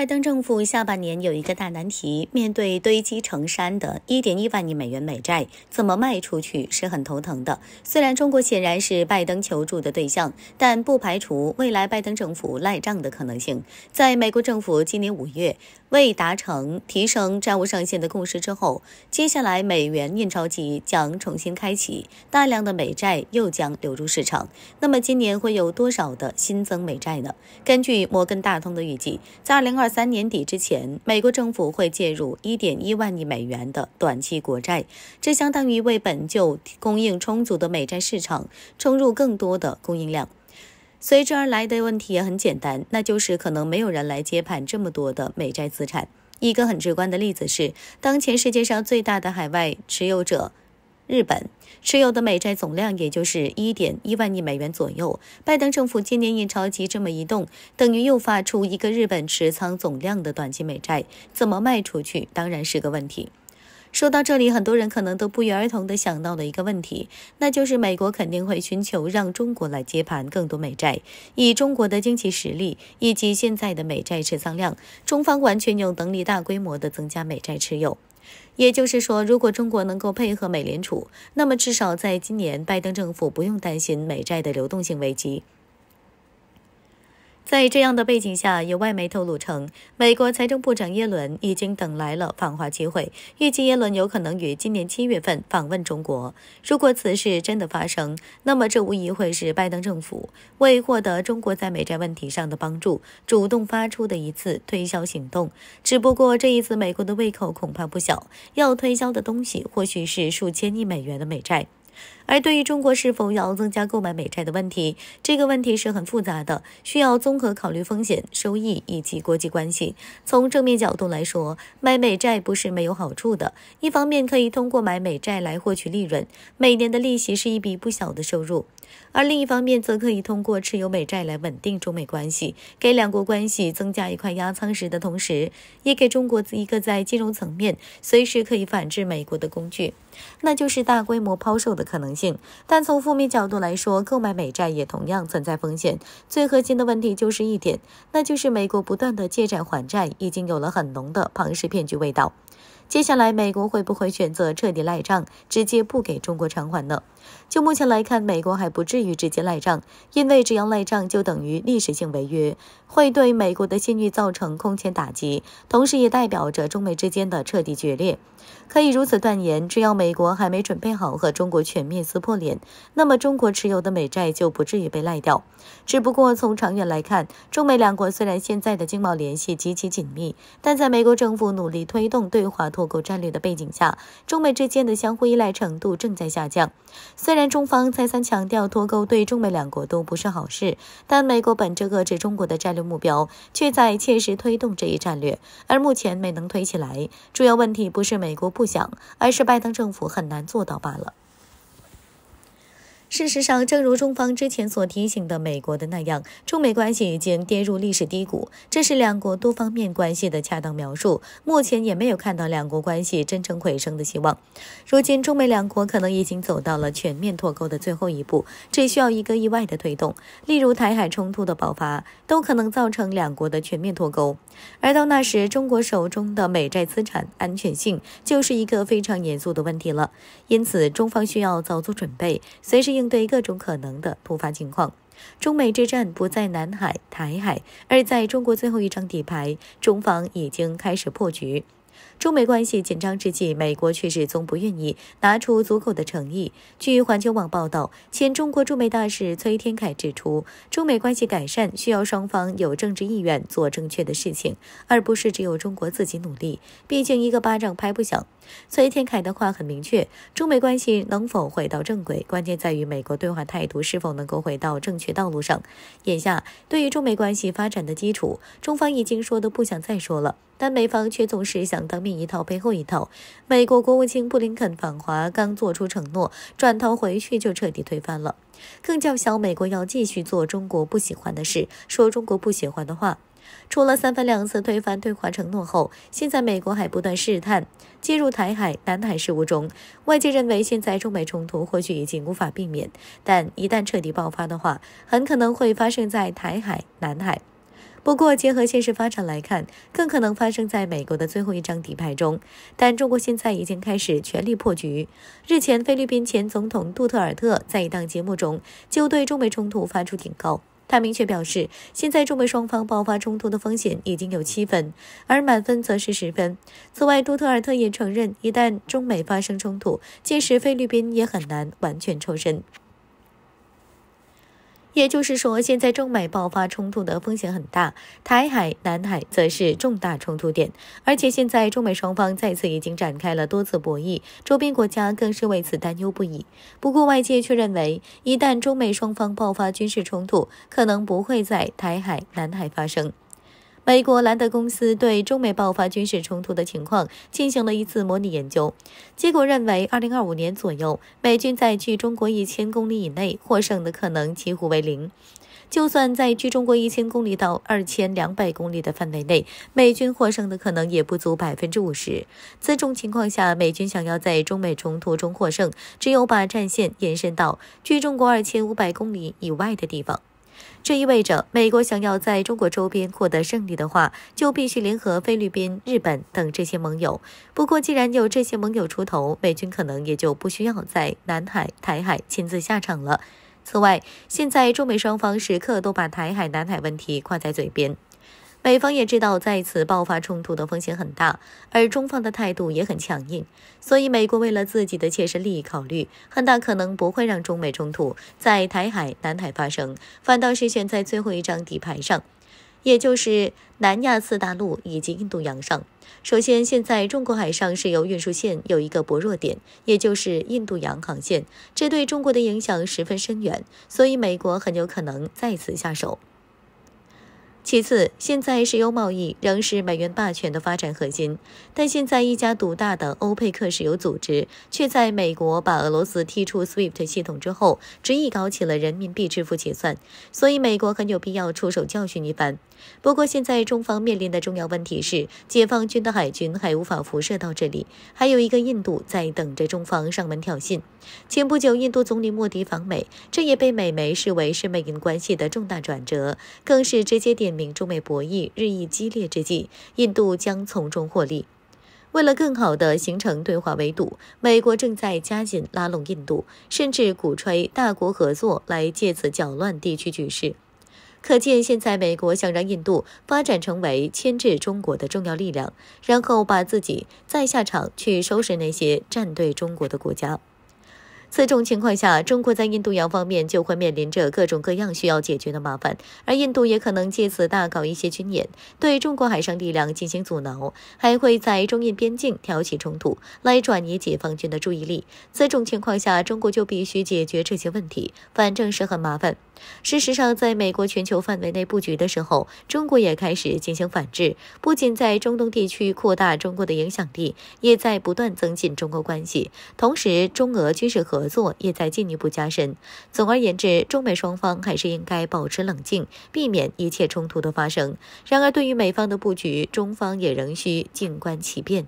拜登政府下半年有一个大难题，面对堆积成山的1.1万亿美元美债，怎么卖出去是很头疼的。虽然中国显然是拜登求助的对象，但不排除未来拜登政府赖账的可能性。在美国政府今年五月未达成提升债务上限的共识之后，接下来美元印钞机将重新开启，大量的美债又将流入市场。那么今年会有多少的新增美债呢？根据摩根大通的预计，在二零二三年底之前，美国政府会介入一点一万亿美元的短期国债，这相当于为本就供应充足的美债市场冲入更多的供应量。随之而来的问题也很简单，那就是可能没有人来接盘这么多的美债资产。一个很直观的例子是，当前世界上最大的海外持有者。日本持有的美债总量也就是一点一万亿美元左右。拜登政府今年印钞机这么一动，等于又发出一个日本持仓总量的短期美债，怎么卖出去当然是个问题。说到这里，很多人可能都不约而同地想到了一个问题，那就是美国肯定会寻求让中国来接盘更多美债。以中国的经济实力以及现在的美债持仓量，中方完全有能力大规模地增加美债持有。也就是说，如果中国能够配合美联储，那么至少在今年，拜登政府不用担心美债的流动性危机。在这样的背景下，有外媒透露称，美国财政部长耶伦已经等来了访华机会，预计耶伦有可能于今年七月份访问中国。如果此事真的发生，那么这无疑会是拜登政府为获得中国在美债问题上的帮助，主动发出的一次推销行动。只不过这一次，美国的胃口恐怕不小，要推销的东西或许是数千亿美元的美债。而对于中国是否要增加购买美债的问题，这个问题是很复杂的，需要综合考虑风险、收益以及国际关系。从正面角度来说，买美债不是没有好处的。一方面可以通过买美债来获取利润，每年的利息是一笔不小的收入；而另一方面则可以通过持有美债来稳定中美关系，给两国关系增加一块压舱石的同时，也给中国一个在金融层面随时可以反制美国的工具。那就是大规模抛售的可能性，但从负面角度来说，购买美债也同样存在风险。最核心的问题就是一点，那就是美国不断的借债还债，已经有了很浓的庞氏骗局味道。接下来，美国会不会选择彻底赖账，直接不给中国偿还呢？就目前来看，美国还不至于直接赖账，因为只要赖账就等于历史性违约，会对美国的信誉造成空前打击，同时也代表着中美之间的彻底决裂。可以如此断言，只要美国还没准备好和中国全面撕破脸，那么中国持有的美债就不至于被赖掉。只不过从长远来看，中美两国虽然现在的经贸联系极其紧密，但在美国政府努力推动对华脱钩战略的背景下，中美之间的相互依赖程度正在下降。虽然但中方再三强调脱钩对中美两国都不是好事，但美国本着遏制中国的战略目标，却在切实推动这一战略，而目前没能推起来。主要问题不是美国。不想，而是拜登政府很难做到罢了。事实上，正如中方之前所提醒的美国的那样，中美关系已经跌入历史低谷，这是两国多方面关系的恰当描述。目前也没有看到两国关系真正回升的希望。如今，中美两国可能已经走到了全面脱钩的最后一步，这需要一个意外的推动，例如台海冲突的爆发，都可能造成两国的全面脱钩。而到那时，中国手中的美债资产安全性就是一个非常严肃的问题了。因此，中方需要早做准备，随时。应对各种可能的突发情况，中美之战不在南海、台海，而在中国最后一张底牌，中方已经开始破局。中美关系紧张之际，美国却始终不愿意拿出足够的诚意。据环球网报道，前中国驻美大使崔天凯指出，中美关系改善需要双方有政治意愿做正确的事情，而不是只有中国自己努力。毕竟一个巴掌拍不响。崔天凯的话很明确，中美关系能否回到正轨，关键在于美国对华态度是否能够回到正确道路上。眼下，对于中美关系发展的基础，中方已经说的不想再说了。但美方却总是想当面一套背后一套。美国国务卿布林肯访华刚做出承诺，转头回去就彻底推翻了，更叫嚣美国要继续做中国不喜欢的事，说中国不喜欢的话。除了三番两次推翻对华承诺后，现在美国还不断试探介入台海、南海事务中。外界认为，现在中美冲突或许已经无法避免，但一旦彻底爆发的话，很可能会发生在台海、南海。不过，结合现实发展来看，更可能发生在美国的最后一张底牌中。但中国现在已经开始全力破局。日前，菲律宾前总统杜特尔特在一档节目中就对中美冲突发出警告。他明确表示，现在中美双方爆发冲突的风险已经有七分，而满分则是十分。此外，杜特尔特也承认，一旦中美发生冲突，届时菲律宾也很难完全抽身。也就是说，现在中美爆发冲突的风险很大，台海、南海则是重大冲突点。而且现在中美双方再次已经展开了多次博弈，周边国家更是为此担忧不已。不过，外界却认为，一旦中美双方爆发军事冲突，可能不会在台海、南海发生。美国兰德公司对中美爆发军事冲突的情况进行了一次模拟研究，结果认为，2025年左右，美军在距中国一千公里以内获胜的可能几乎为零；就算在距中国一千公里到二千两百公里的范围内，美军获胜的可能也不足百分之五十。这种情况下，美军想要在中美冲突中获胜，只有把战线延伸到距中国二千五百公里以外的地方。这意味着，美国想要在中国周边获得胜利的话，就必须联合菲律宾、日本等这些盟友。不过，既然有这些盟友出头，美军可能也就不需要在南海、台海亲自下场了。此外，现在中美双方时刻都把台海、南海问题挂在嘴边。美方也知道再次爆发冲突的风险很大，而中方的态度也很强硬，所以美国为了自己的切身利益考虑，很大可能不会让中美冲突在台海、南海发生，反倒是选在最后一张底牌上，也就是南亚次大陆以及印度洋上。首先，现在中国海上石油运输线有一个薄弱点，也就是印度洋航线，这对中国的影响十分深远，所以美国很有可能再次下手。其次，现在石油贸易仍是美元霸权的发展核心，但现在一家独大的欧佩克石油组织却在美国把俄罗斯踢出 SWIFT 系统之后，执意搞起了人民币支付结算，所以美国很有必要出手教训一番。不过，现在中方面临的重要问题是，解放军的海军还无法辐射到这里，还有一个印度在等着中方上门挑衅。前不久，印度总理莫迪访美，这也被美媒视为是美印关系的重大转折，更是直接点中美博弈日益激烈之际，印度将从中获利。为了更好地形成对华围堵，美国正在加紧拉拢印度，甚至鼓吹大国合作来借此搅乱地区局势。可见，现在美国想让印度发展成为牵制中国的重要力量，然后把自己再下场去收拾那些站队中国的国家。此种情况下，中国在印度洋方面就会面临着各种各样需要解决的麻烦，而印度也可能借此大搞一些军演，对中国海上力量进行阻挠，还会在中印边境挑起冲突，来转移解放军的注意力。此种情况下，中国就必须解决这些问题，反正是很麻烦。事实上，在美国全球范围内布局的时候，中国也开始进行反制，不仅在中东地区扩大中国的影响力，也在不断增进中国关系。同时，中俄军事合作也在进一步加深。总而言之，中美双方还是应该保持冷静，避免一切冲突的发生。然而，对于美方的布局，中方也仍需静观其变。